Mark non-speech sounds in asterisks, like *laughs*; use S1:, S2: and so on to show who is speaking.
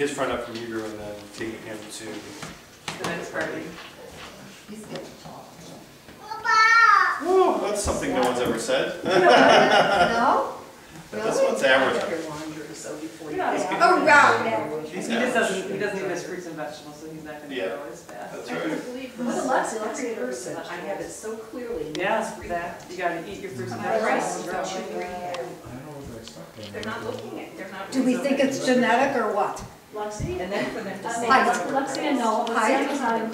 S1: his friend up from Hebrew and then taking him to,
S2: The next party.
S3: He's getting tall.
S1: whoa, that's something no one's ever said. *laughs*
S3: No? *laughs*
S1: That's
S3: Really?
S1: what's average.
S4: Your laundry, so before you.
S2: Oh, yeah.
S3: Oh, wow.
S1: He's
S2: He just doesn't, he doesn't eat his fruits and vegetables, so he's not gonna
S1: Yeah.
S2: grow as fast.
S1: That's
S4: I
S1: right.
S4: can't believe
S3: Look at
S4: this
S3: Lexi, Lexi
S4: person, I have it so clearly.
S2: Yeah, that, you gotta eat your fruits and
S4: My
S2: vegetables.
S4: rice, don't?
S5: I don't know what to expect.
S4: They're not looking at, they're not.
S6: Do we think it's genetic or what?
S4: Lexi? And then for them to say.
S3: Hi, Lexi, no, hi.